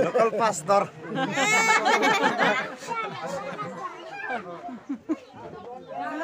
Lokal pastor.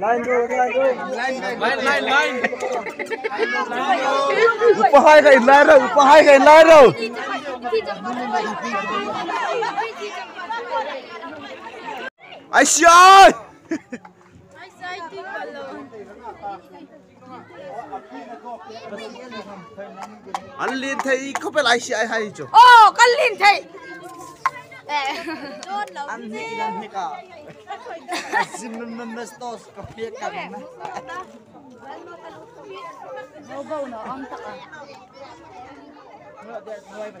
line ro line ro. Line, line, line. Upahai kai line ro, upahai kai line ro. Ai ơi. Anh lên thấy có phải lại ai hay chứ. Ồ, con lên thị. Anh nghĩ là hết cả. Xin mình mình mình stos cà phê cần.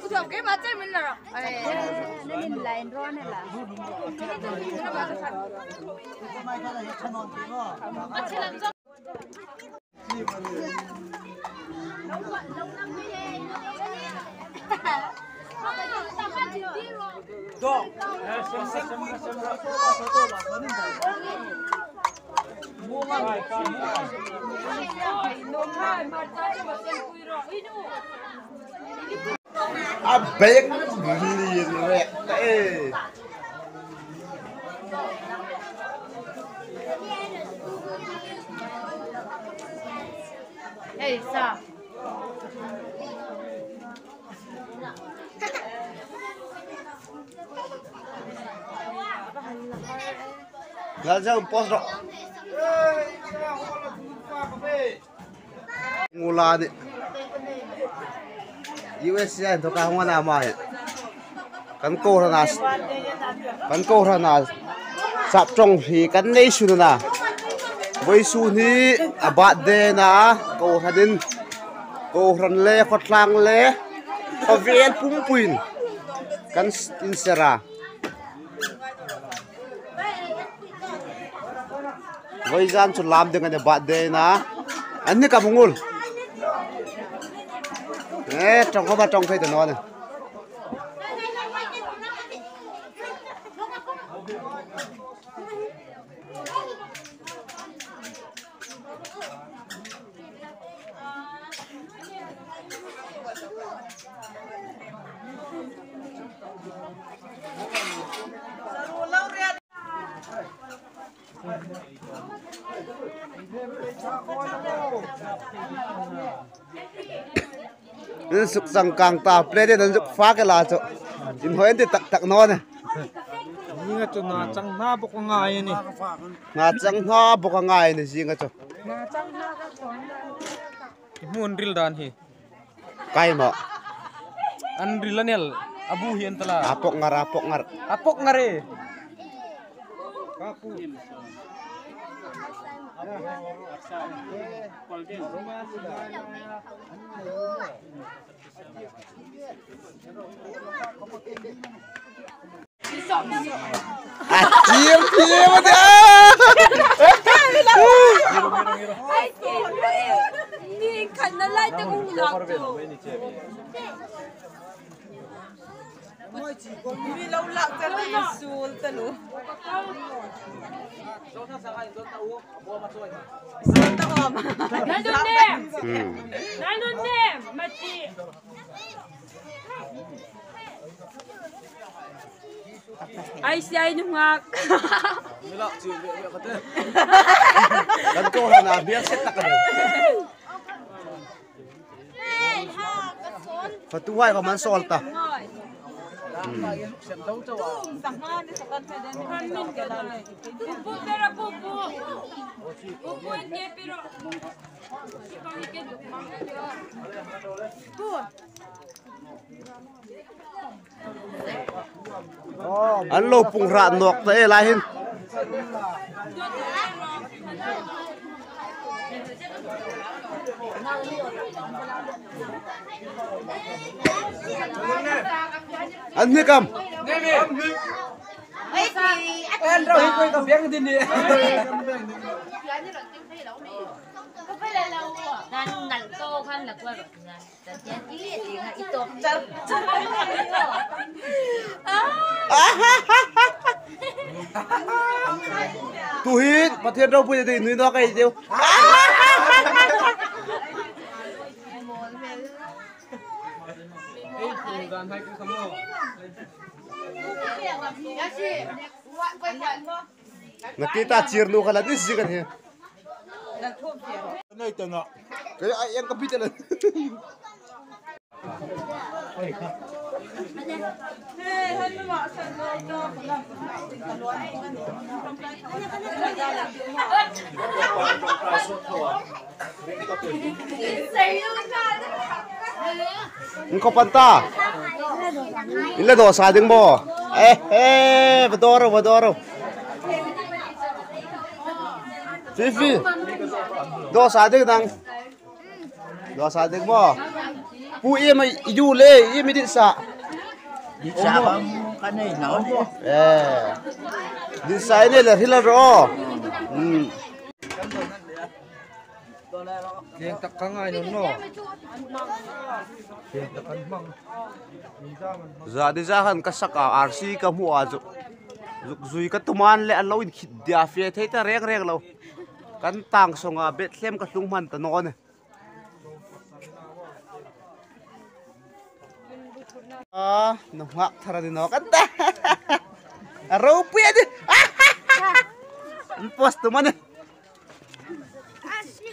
Tôi thầm cái mà chơi mình là Nó nhìn lại rồi này là À bé liền Dom, você é muito a big is red. Hey. Hey, stop. US yan to ka hong na ma ya. Kan ko ra na. Kan ko ra na. Sap trong hi kan nei su na. Voi su ni abat de na ko ra din. Ko ran le khot lang le. Ko vel pum puin. Kan in với gian chuẩn làm được ngày bạn đề na anh như cả mongol trong có ba trong thấy được nói này. nên sụp ta plede đi nên sụp phá cái lá chỗ. Im hoi thì tắc tắc nó này nhưng mà chỗ na chăng na bốc ngay này na chăng na bốc ngay này gì ngay chỗ. Na chăng na hi cái mà. An rilanel abu hi entala apok ngar apok ngar. Apok ngare kapu 你看那来的公路上走。Hindi law lang sa Ay, si ay nungak. Nandun ko na, biya solta. Ăn lô sa rạn nọc thế ka hin ăn nước cầm ăn đâu hết quay cầm béng đi nè không phải là lâu à nan nan to khăn là qua rồi. Nên chỉ liệt liền là ít to tu đi mà anh đâu bây giờ thì nuôi nó cái gì đâu Ramzan hai cũng kamu. Nak kita cir nu kalau ni sih kan ya. Nah itu nak. Kaya yang kapit lah. Hey, Engkau panta. ini dosa ding bo. Eh eh bedoro bedoro. Vivi Dosa ding tang, Dosa ding bo. Pu iya ma yu le iya, ye mi dit sa. Dit sa kan ni. Eh. Dit ini ni la hilan Yang tak kangay no no. Yang tak kan mang. Za di za han kasaka RC dục dục duy các tụm ka lẽ le an lawin khid dia phía thấy ta rek rek lo. Kan tang songa xem à, các hlung hẳn ta no này. Ah, nó ngạc thara đi nó cắn ta. À, Aro pu post di. An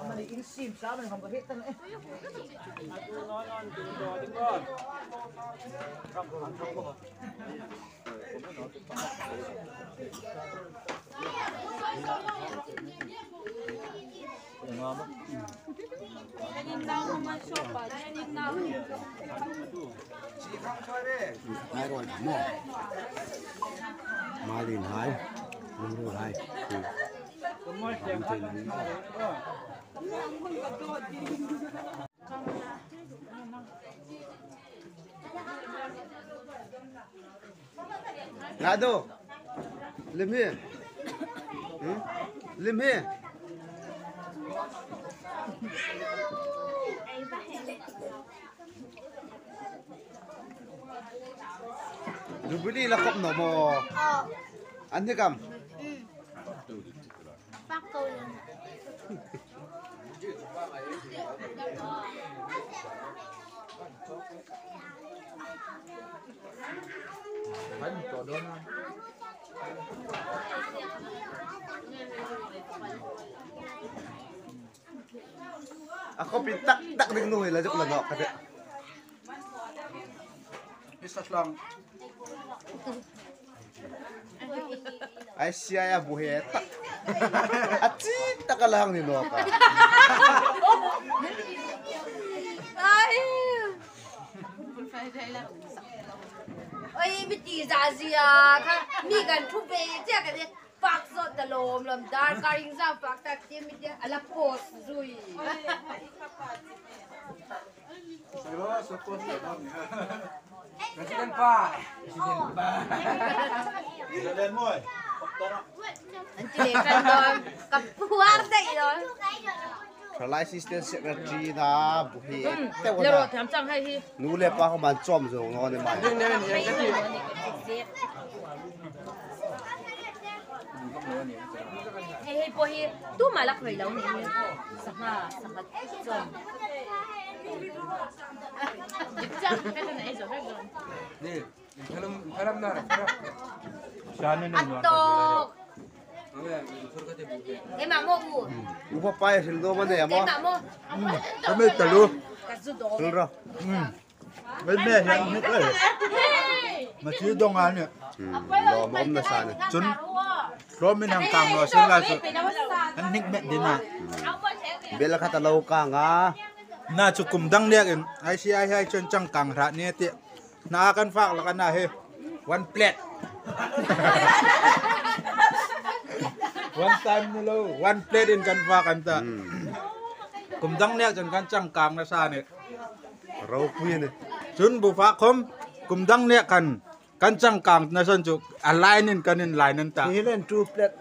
An ni tum hiu hiu. Bakit ten hi kam? Hmm? Ani? Kapanta! Para mo ulat sa munisipyo. Ikom! Yanin lang naman sopa. Yanin lang. Hai rồi hai. Hai. 나도 림이 응? 림이 Jubilee lakop no mo. Ani kam. Nổ mò. Ăn thế cầm. Bác tôi lên. Ako pintak tak ning nuhi la jok la no kada. Isa lang. Ay siya ya buhe At Achi ka lang ni no Ay! Ay! Ôi, bị tì gan gì à? Khá, mi gần thu về chứ cái gì? Phát sốt tà lồm lồm đá, cả hình ra phát tạc tiêm mi chứ, à là post rồi. President pa. Anh chị cần rồi, cặp huar đây rồi. Thalai assistant secretary na buhe. Te Lỡ rồi, wala. thèm chẳng hay hi. Nu le pa ko man chom zo no ne mai. Hei hei po hi tu malak vei lo ni sanga sanga zon. Jipchang kan ai zo ha zon. Ni kalam kalam na. Shane ni na. Atok. Em mà mua u. U pa pa do man ya mo. Em. Em ta lu. Lu ra. Mấy mẹ hẹn hết rồi. Đông ăn nữa. Lò mắm là sao này. Ang kang lo sila so. An nik met din na. bela kata lo ka nga Na chukum dang liak in. Ay si ay ay chun chang kang ra ni ti. Na kan fak la kan na he. One plate. One time ni lo. One plate in kan fak kan ta. Kum dang liak chun kan chang kang na sa ni. rau pu ne chun bu fa khom kum dang le kan kan chang kang na son chu a line in kan in line ta. Ni len two plate.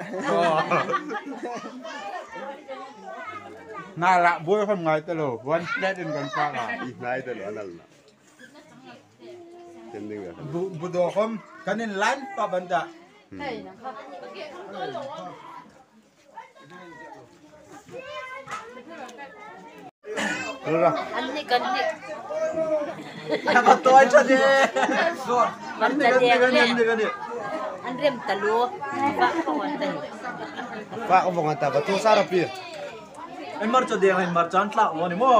Na la bu khom ngai ta lo one plate in kan fa la. I nai de lo anal na. Ding ga bu bu do khom kan in line pa ban ta. Hil ra an ni kan ni pa toy cha de man ta de kan ne ni kan ni an rem talo ba ko an ta fa ko bong ta ba tu sa ra pi ai mar cha de ai mar chan tla wo ni mo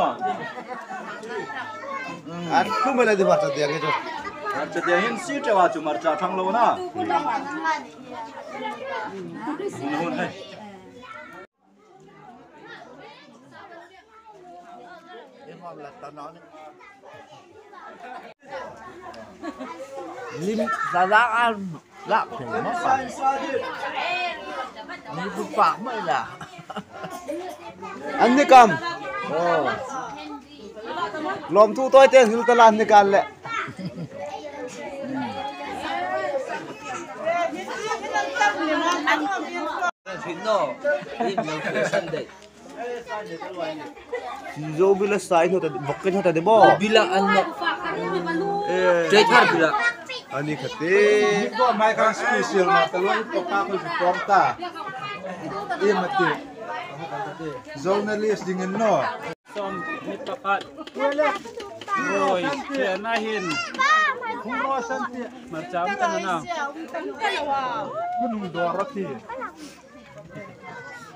an ku me le de ba ta de nge jo mar cha de hin si cha wa chu mar cha thang lo na hun hai lim sa la an la thì nó phải ni bu fa mới là toy ten hil ta lan ni kan le chuyện đó lim nó phải sân đấy zo bila sai no ta bok ken Zo bila sai hota bokke hota debo bila anno jai bila ani khate bo mai kan special ma talo to ka ko suporta e mati journalist dingen no. Som mit papat roi ke macam tanana kunung dorati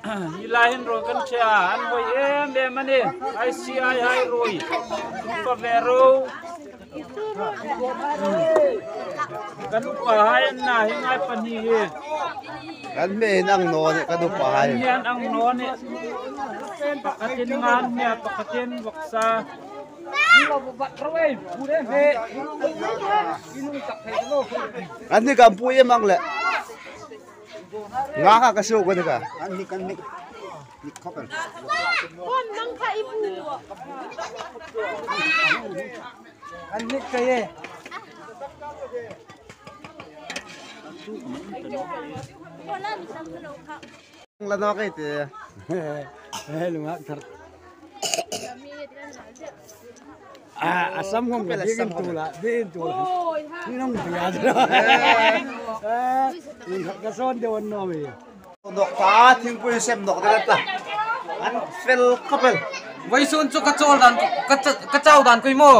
ra ti hi la hin ro kan cha an boy em em mani ai si ai hai rồi pa vero kan pa hai na hi ngai pa ni he kan me nang no ne ka du pa hai. Nian ang no ni. Pakatin ngan niya pakatin waksa an ni kam pu ye mang le Nga ka kasugod ka. Ani kan. Kon ka ibu. Wala mi sam lo ka. Lado ka Ah, asam kong pe lek tu la de tu la ni nong bi a de la ni ha ka son de won no mi dok ta thing pu sem dok de ta an fel kapel wai son chu ka chol dan ka chau dan koi mo.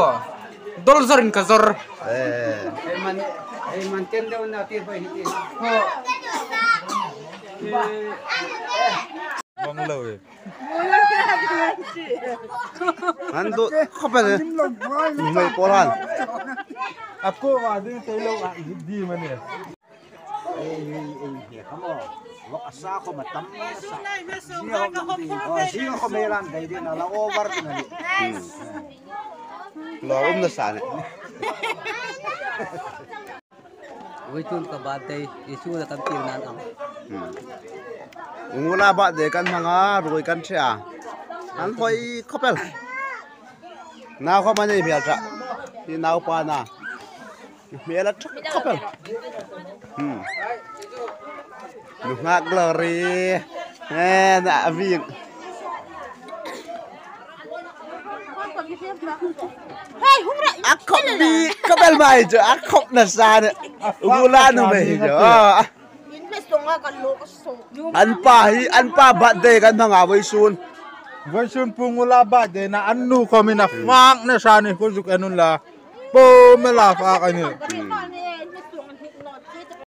Dol zor in ka zor. Eh. E man eh, e man ten de won na ti pa ya? hi ti eh, ho Bangla হয়ে मान तो खबर है मैं पढ़ान आपको आदमी तो लोग दी मैंने asa ko matam siya ko meron kay din ala over na ni lawom na sana wait tun ka batay isu na kamtir ang ngula ba de kan hanga roi kan thia an hoi couple na ko ma nei bia tra ni nau pa na. Mi la couple hmm. Lu ngak glory eh na vi akok bi couple mai jo. Akok na sa ne. Ngula no me jo. Nga kan lo Anpa, hi anpa ba de kan mga way soon. Version pung wala ba na anu kami na fang na sana ko suk anun la. Po melafa kanil. Hmm.